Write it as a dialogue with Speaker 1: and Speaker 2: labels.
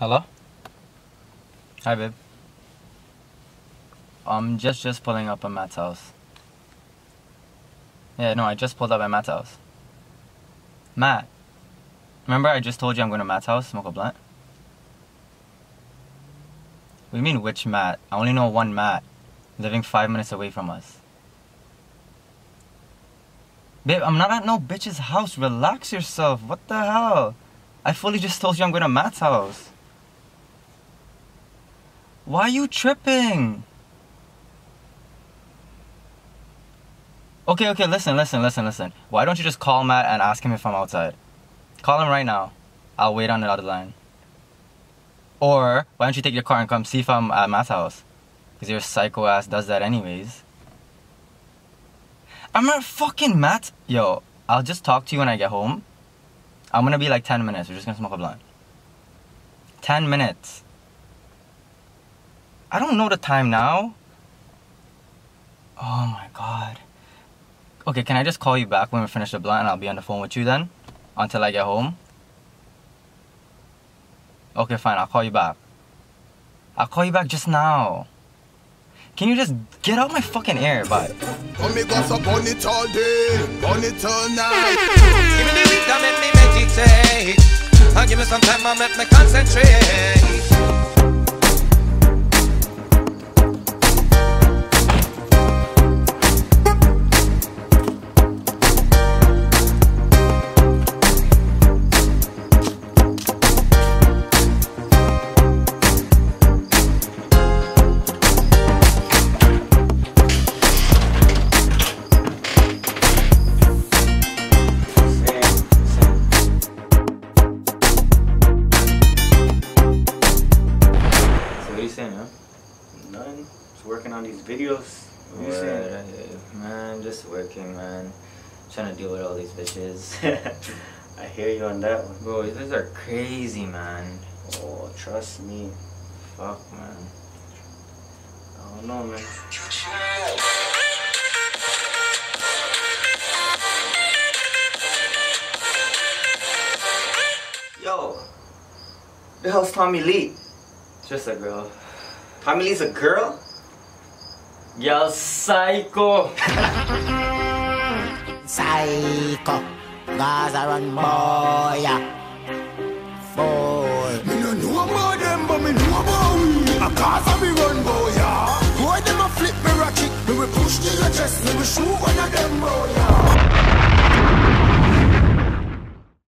Speaker 1: Hello? Hi, babe. I'm just just pulling up at Matt's house. Yeah, no, I just pulled up at Matt's house. Matt. Remember I just told you I'm going to Matt's house, smoke a blunt? You mean which Matt? I only know one Matt, living five minutes away from us. Babe, I'm not at no bitch's house. Relax yourself. What the hell? I fully just told you I'm going to Matt's house. Why are you tripping? Okay, okay, listen, listen, listen, listen. Why don't you just call Matt and ask him if I'm outside? Call him right now. I'll wait on the other line. Or, why don't you take your car and come see if I'm at Matt's house? Because your psycho ass does that anyways. I'm not fucking Matt. Yo, I'll just talk to you when I get home. I'm gonna be like 10 minutes. We're just gonna smoke a blunt. 10 minutes. I don't know the time now. Oh my god. Okay, can I just call you back when we finish the blunt and I'll be on the phone with you then? Until I get home? Okay, fine, I'll call you back. I'll call you back just now. Can you just get out my fucking ear, bye.
Speaker 2: Come me go up on it all day, on it all night.
Speaker 3: Give me the beat and make me meditate. And give me some time and make me concentrate.
Speaker 1: Saying, huh?
Speaker 4: None. Just working on these videos. What you saying?
Speaker 1: Man, just working, man. Trying to deal with all these bitches.
Speaker 4: I hear you on that one.
Speaker 1: Bro, these are crazy, man.
Speaker 4: Oh, trust me.
Speaker 1: Fuck, man.
Speaker 4: I don't know, man. Yo, the hell's Tommy Lee?
Speaker 1: Just a girl.
Speaker 4: Tommy Lee's a girl?
Speaker 1: Yo, psycho!
Speaker 5: Psycho Gaza run boy yeah. Boy
Speaker 2: Me no know about them, but me know about we. A cause of me run boy, yeah. Boy, them a flip me ratchet. Me we push to your chest, me we shoot one of them boy, yeah.